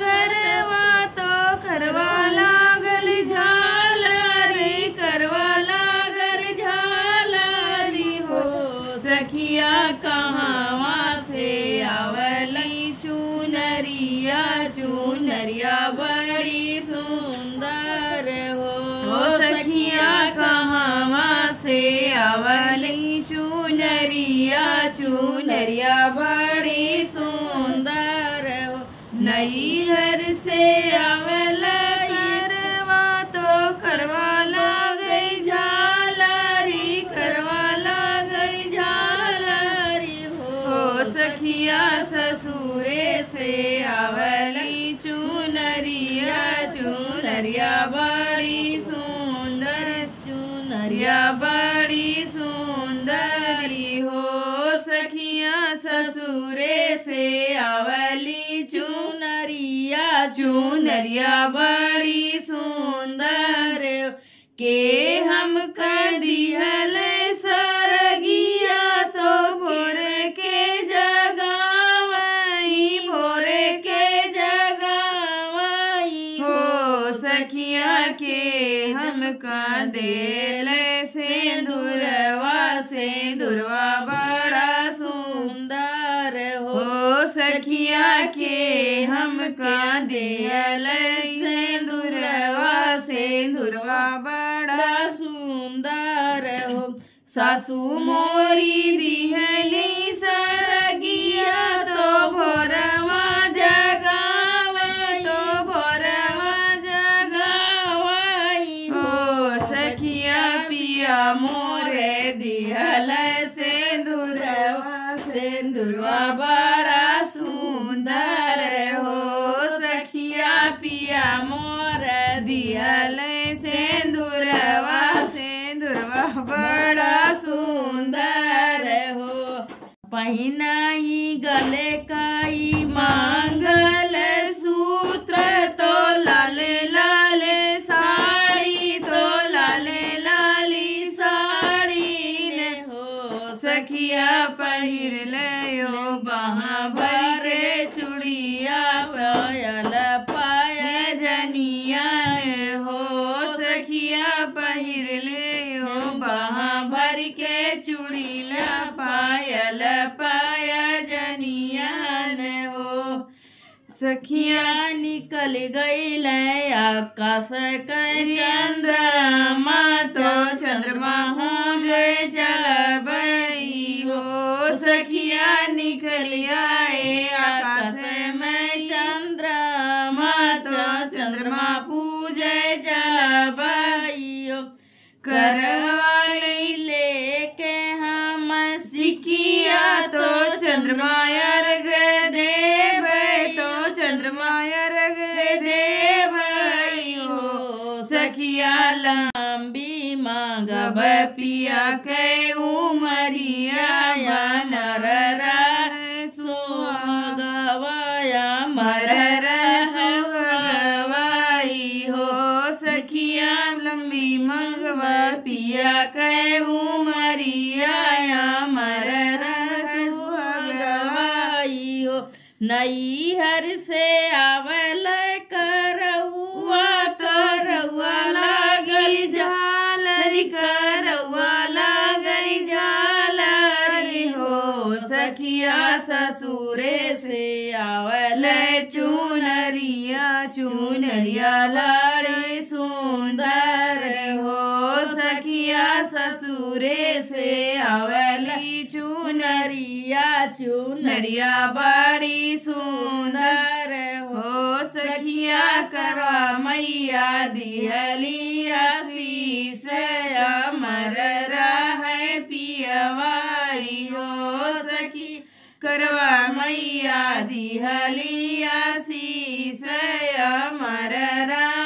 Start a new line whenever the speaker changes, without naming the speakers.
करवा तो करवा करवा लागल झालरी हो सखिया चुनरिया चुनरिया बड़ी सुंदर। हो हो सखिया कहवा से आवली चुनरिया चुनरिया बड़ी नैहर से आवल करवा तो करवा लागई झालरी, करवा लागई झालरी। हो सखिया ससुरे से आवली चुनरिया चुनरिया बड़ी सुंदर, चुनरिया बड़ी सुंदरी। हो सखिया ससुरे से आवली चुनरिया चुनरिया बड़ी सुंदर, के हम कर दिहल सरगिया तो भोर के जगावई, भोर के जगावई। हो सखिया के हम का देल सिंदूरवा सिंदूरवा बड़ा सखिया के हम का देल सिंदूरवा सिंदूरवा बड़ा सुंदर हो। सासू मोरी दिहली सरगिया तो भोरवा जगावई। तो भोरवा जगावई। हो सखिया पिया मोरे दिहल सिंदूरवा सिंदूरवा बड़ा पिया मोर दिहल सिंदूरवा सिंदूरवा बड़ा सुंदर हो। पहिनाई गले काई, मांगल सूत्र तो लाले लाले, साड़ी तो लाले लाली, साड़ी ने हो। सखिया पहिर ले बहा भरे चुड़िया सखिया पहिर ले बहा भर के चूड़ी पायल, पाया जनिया न हो सखिया निकल गई लय आकाश कर चंद्रमा तो चंद्रमा चंद्रमा अर्घ देव तो चंद्रमा अर्घ देव सखिया लंबी मांगब पिया के उमरिया या नर सुगवाया मर सुगवाई हो सखिया लंबी मंगवा पिया के उमरिया नई हर से आवल करौआ करौआ लागल झालरी करौआ लागल झालरी हो सखिया ससुरे से आवल चुनरिया चुनरिया लाड़े सुंदर। हो सखिया ससुरे से आवली चुनरिया चुनरिया बड़ी सुंदर हो सखिया करवा मैया दिहलिया शीस अमर रहे पियवाई हो सखी करवा मैया दिहलिया शीस अमर रहे